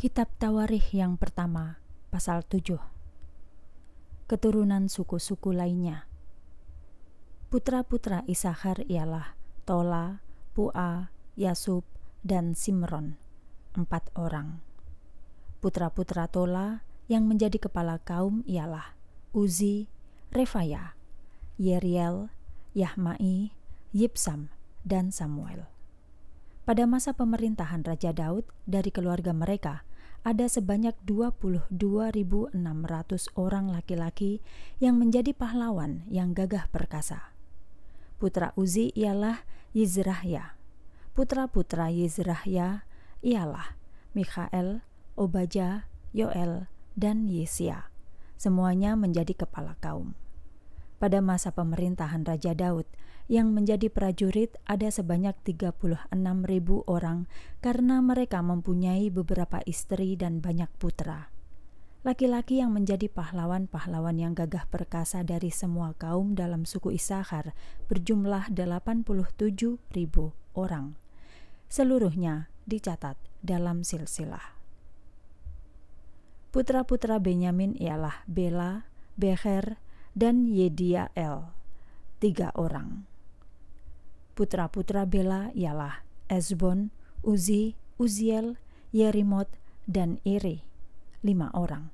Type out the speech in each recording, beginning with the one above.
Kitab Tawarikh yang pertama, pasal 7. Keturunan suku-suku lainnya. Putra-putra Isahar ialah Tola, Pua, Yasub, dan Simron, empat orang. Putra-putra Tola yang menjadi kepala kaum ialah Uzi, Refaya, Yeriel, Yahmai, Yipsam, dan Samuel. Pada masa pemerintahan Raja Daud dari keluarga mereka, ada sebanyak 22.600 orang laki-laki yang menjadi pahlawan yang gagah perkasa. Putra Uzi ialah Yizrahya. Putra-putra Yizrahya ialah Mikhael, Obaja, Yoel, dan Yesia. Semuanya menjadi kepala kaum. Pada masa pemerintahan Raja Daud, yang menjadi prajurit ada sebanyak 36 ribu orang karena mereka mempunyai beberapa istri dan banyak putra. Laki-laki yang menjadi pahlawan-pahlawan yang gagah perkasa dari semua kaum dalam suku Isahar berjumlah 87 ribu orang. Seluruhnya dicatat dalam silsilah. Putra-putra Benyamin ialah Bela, Becher, dan Yediael, tiga orang. Putra-putra Bela ialah Esbon, Uzi, Uziel, Yerimot, dan Iri, lima orang.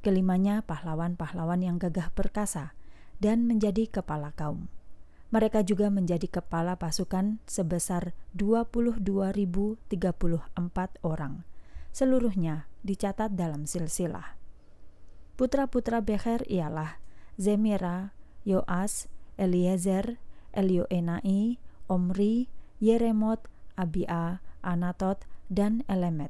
Kelimanya pahlawan-pahlawan yang gagah perkasa dan menjadi kepala kaum. Mereka juga menjadi kepala pasukan sebesar 22.034 orang. Seluruhnya dicatat dalam silsilah. Putra-putra Becher ialah Zemira, Yoas, Eliezer, Elioenai, Omri, Yeremot, Abia, Anatot, dan Elemet.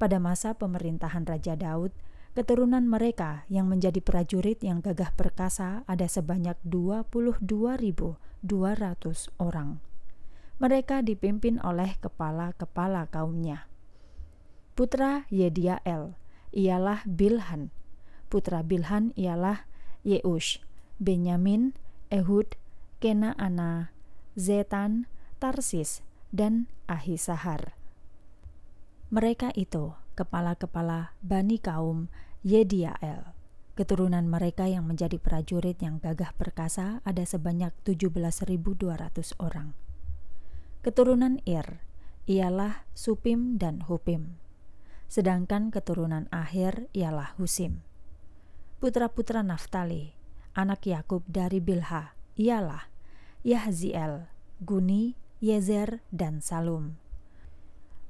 Pada masa pemerintahan Raja Daud, keturunan mereka yang menjadi prajurit yang gagah perkasa ada sebanyak 22.200 orang. Mereka dipimpin oleh kepala-kepala kaumnya. Putra Yediael ialah Bilhan. Putra Bilhan ialah Yeush, Benyamin, Ehud, Kenaana, Zetan, Tarsis, dan Ahisahar. Mereka itu kepala-kepala Bani kaum Yediael. Keturunan mereka yang menjadi prajurit yang gagah perkasa ada sebanyak 17.200 orang. Keturunan Ir ialah Supim dan Hupim. Sedangkan keturunan akhir ialah Husim. Putra-putra Naftali, anak Yakub dari Bilha, ialah Yahziel, Guni, Yezer, dan Salum.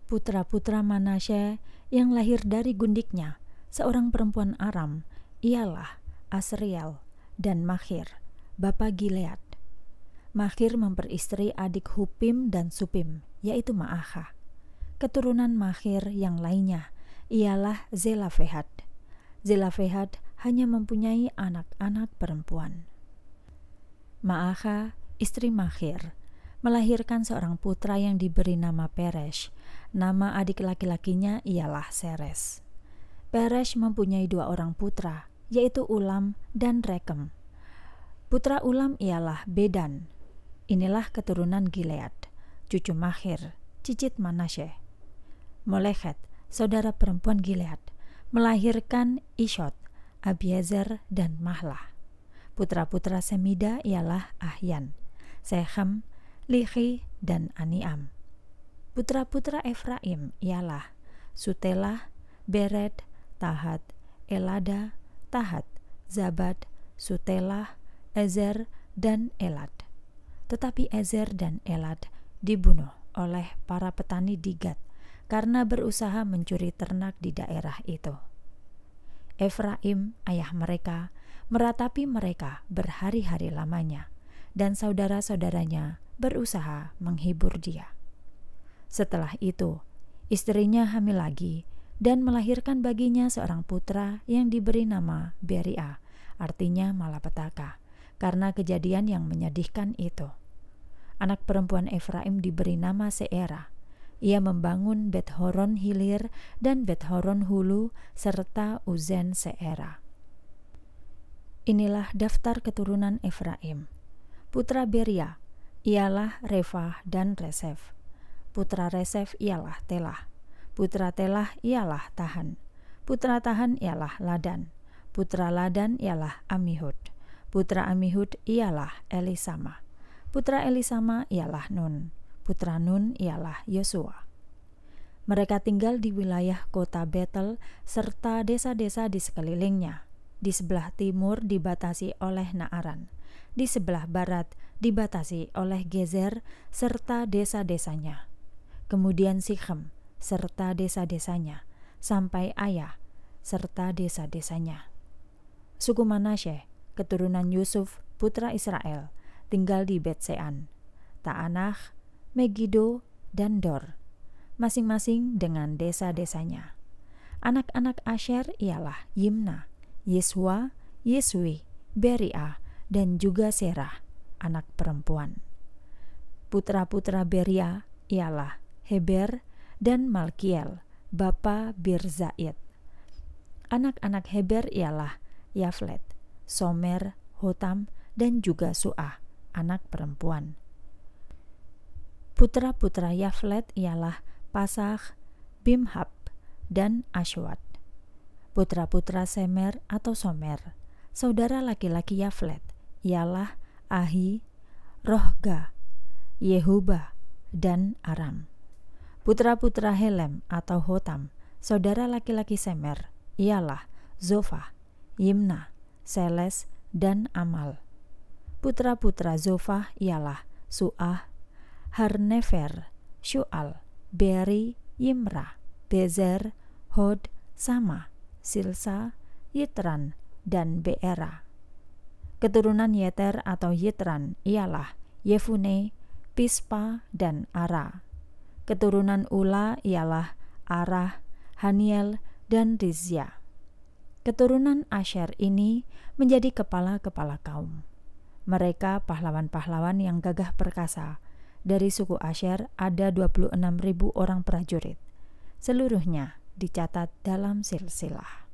Putra-putra Manasye yang lahir dari gundiknya, seorang perempuan Aram, ialah Asriel dan Makhir, bapa Gilead. Makhir memperistri adik Hupim dan Supim, yaitu Ma'aha. Keturunan Makhir yang lainnya ialah Zelafehad. Zelafehad hanya mempunyai anak-anak perempuan. Ma'aha, istri Makhir, melahirkan seorang putra yang diberi nama Peresh. Nama adik laki-lakinya ialah Seres. Peresh mempunyai dua orang putra, yaitu Ulam dan Rekem. Putra Ulam ialah Bedan. Inilah keturunan Gilead, cucu Makhir, cicit Manasye. Molechet, saudara perempuan Gilead, melahirkan Ishot, Abiezer, dan Mahlah. Putra-putra Semida ialah Ahyan, Sechem, Lihi, dan Aniam. Putra-putra Efraim ialah Sutelah, Bered, Tahat, Elada, Tahat, Zabad, Sutelah, Ezer, dan Elad. Tetapi Ezer dan Elad dibunuh oleh para petani di Gad karena berusaha mencuri ternak di daerah itu. Efraim, ayah mereka, meratapi mereka berhari-hari lamanya, dan saudara-saudaranya berusaha menghibur dia. Setelah itu, istrinya hamil lagi dan melahirkan baginya seorang putra yang diberi nama Beria, artinya malapetaka, karena kejadian yang menyedihkan itu. Anak perempuan Efraim diberi nama Seera. Ia membangun Bet Horon Hilir dan Bet Horon Hulu serta Uzen Seera. Inilah daftar keturunan Efraim. Putra Beria ialah Reva dan Resef. Putra Resef ialah Telah. Putra Telah ialah Tahan. Putra Tahan ialah Ladan. Putra Ladan ialah Amihud. Putra Amihud ialah Elisama. Putra Elisama ialah Nun. Putra Nun ialah Yosua. Mereka tinggal di wilayah kota Betel serta desa-desa di sekelilingnya. Di sebelah timur dibatasi oleh Naaran. Di sebelah barat dibatasi oleh Gezer serta desa-desanya. Kemudian Sikhem serta desa-desanya, sampai Ayah serta desa-desanya. Suku Manasye, keturunan Yusuf, putra Israel, tinggal di Betsean, Ta'anach, Megiddo, dan Dor, masing-masing dengan desa-desanya. Anak-anak Asher ialah Yimna, Yesua, Yesui, Beria, dan juga Serah, anak perempuan. Putra-putra Beria ialah Heber, dan Malkiel, bapa Birzaid. Anak-anak Heber ialah Yaflet, Somer, Hotam, dan juga Suah, anak perempuan. Putra-putra Yaflet ialah Pasah, Bimhab, dan Ashwat. Putra-putra Semer atau Somer, saudara laki-laki Yaflet, ialah Ahi, Rohga, Yehuba, dan Aram. Putra-putra Helem atau Hotam, saudara laki-laki Semer, ialah Zofa, Yimna, Seles, dan Amal. Putra-putra Zofa ialah Su'ah, Harnefer, Syu'al, Beri, Yimra, Bezer, Hod, Sama, Silsa, Yitran, dan Beera. Keturunan Yeter atau Yitran ialah Yefune, Pispa, dan Ara. Keturunan Ula ialah Arah, Haniel, dan Rizya. Keturunan Asher ini menjadi kepala-kepala kaum. Mereka pahlawan-pahlawan yang gagah perkasa. Dari suku Asher ada 26.000 orang prajurit. Seluruhnya dicatat dalam silsilah.